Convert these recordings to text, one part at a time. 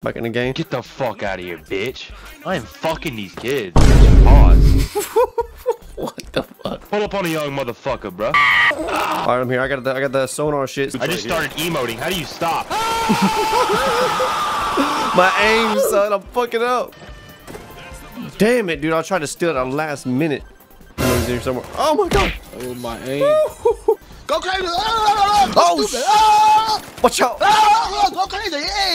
Back in the game. Get the fuck out of here, bitch. I am fucking these kids. Pause. What the fuck? Pull up on a young motherfucker, bro. Alright, I'm here. I got the I got the sonar shit. I just started emoting. How do you stop? My aim, son. I'm fucking up. Damn it, dude. I tried to steal it at the last minute. I know he's here somewhere. Oh my god. Oh my aim. Go crazy! Ah, Oh, shit. sh- Ah, Watch out.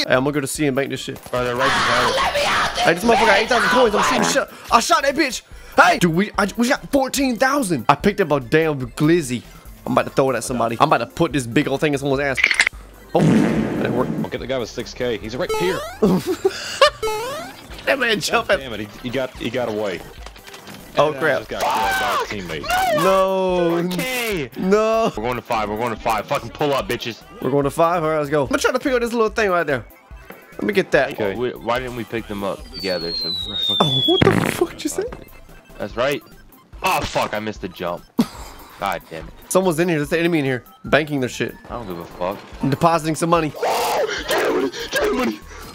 Ah! Hey. Hey, I'm gonna go to C and bank this shit. Bro, they're right behind Hey, this motherfucker got 8,000 coins. I'm shooting shit. I shot that bitch. Hey, dude, we I, we got 14,000. I picked up a damn glizzy. I'm about to throw it at somebody. I'm about to put this big old thing in someone's ass. Oh, that didn't work. I'll get the guy with 6k. He's right here. That man jumped at. Damn it, he, he got he got away. Oh And I crap. Just got killed by his teammate. No, Okay. no. We're going to five. We're going to five. Fucking pull up, bitches. We're going to five. All right, let's go. I'm gonna try to pick up this little thing right there. Let me get that. Well, we- why didn't we pick them up together? So, Oh, what the fuck you say? That's right. Oh, fuck. I missed the jump. God damn it. Someone's in here. There's the enemy in here, banking their shit, I don't give a fuck. and depositing some money.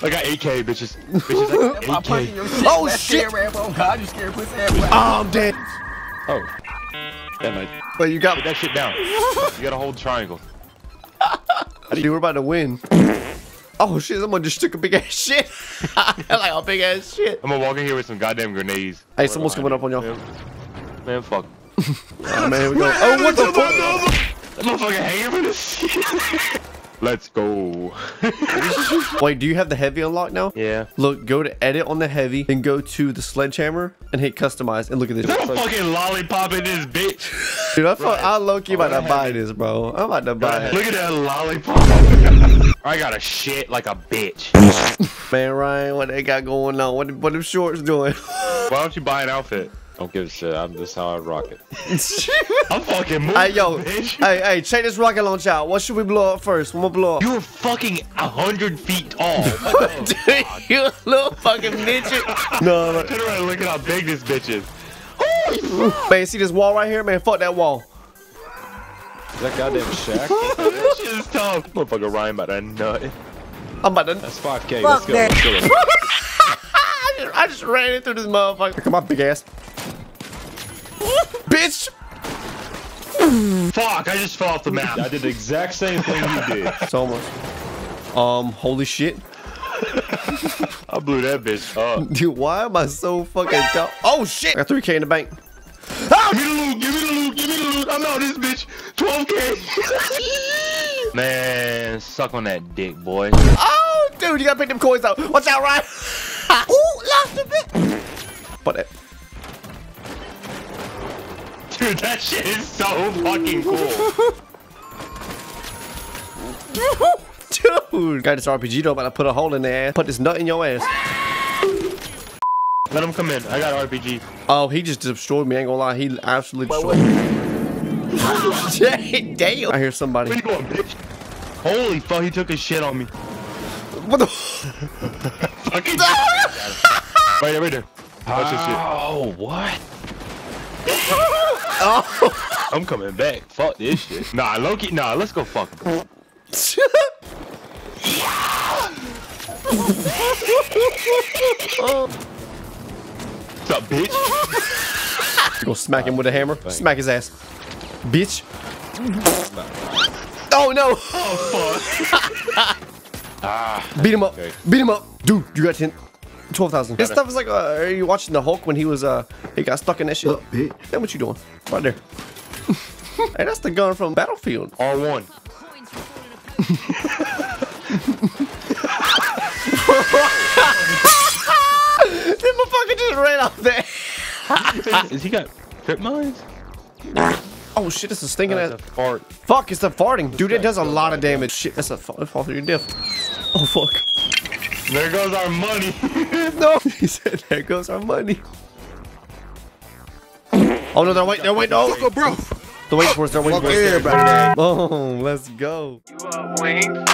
I got 8K, bitches. Bitches, I got 8K. Oh shit! Oh God, you scared pussy Oh, I'm dead. Oh. Damn it. Wait, you got Put that shit down. You gotta hold triangle. Dude, we're about to win. Oh shit, someone just took a big ass shit. like a big ass shit. I'm gonna walk in here with some goddamn grenades. Hey, someone's coming up on y'all. Man, man fuck. Oh, man, here we go. Oh, what the fuck? That motherfucker hanging for this shit. Let's go. Wait, do you have the heavy unlocked now? yeah. Look, go to edit on the heavy, then go to the sledgehammer and hit customize. And look at this. There's a fucking lollipop in this bitch. Dude, I thought I low key about to buy this, bro. I'm about to buy it. Look at that lollipop. I got a shit like a bitch. Man, Ryan, what they got going on? What what them shorts doing? Why don't you buy an outfit? Don't give a shit. I'm just how I rock it. I'm fucking moving, hey, yo, bitch. hey, hey, check this rocket launch out. What should we blow up first? What blow up? You're fucking a hundred feet tall. Dude, you little fucking midget. No, no. Turn around and look at how big this bitch is. Man, see this wall right here? Man, fuck that wall. Is that goddamn Shaq? This shit is tough. Motherfucker Ryan about that nut. I'm about to. That's 5k. Let's go. Let's go. I just, I just ran into this motherfucker. Come on, big ass. Bitch! Fuck, I just fell off the map. I did the exact same thing you did. It's almost. Um, holy shit. I blew that bitch up. Dude, why am I so fucking dumb? Oh shit! I got 3k in the bank. Give me the loot, give me the loot, give me the loot. I'm out this bitch. 12k. Man, suck on that dick, boy. Oh, dude, you gotta pick them coins out. Watch out, Ryan. Ooh, lost a bit. But it. Dude, that shit is so fucking cool. Dude, got this RPG though, but I put a hole in there. Put this nut in your ass. Let him come in. I got RPG. Oh, he just destroyed me. I ain't gonna lie, he absolutely destroyed me. Damn. I hear somebody. Where you going, bitch? Holy fuck, he took his shit on me. What the? Fucking. right there, right there. Watch this shit. Oh, what? Oh. I'm coming back. Fuck this shit. Nah, Loki. Nah, let's go fuck him. What's up, bitch? Go smack him with a hammer. Smack his ass. Bitch. Oh no! Oh fuck. Beat him up. Okay. Beat him up. Dude, you got 10. 12,000. This stuff is like, uh, are you watching the Hulk when he was, uh, he got stuck in that shit? Then what you doing? Right there. hey, that's the gun from Battlefield. R1. this motherfucker just ran off there. Is he got trip mines? Oh shit, this is stinking That's at. a fart. Fuck, it's the farting. Dude, it does a lot of damage. Shit, that's a fall, fall through your diff. Oh fuck. There goes our money. No, he said, there goes our money. Oh no, they're waiting, they're waiting. Oh, bro. they're waiting for us, they're waiting Fuck for us. everybody. Oh, let's go. You up, Wayne?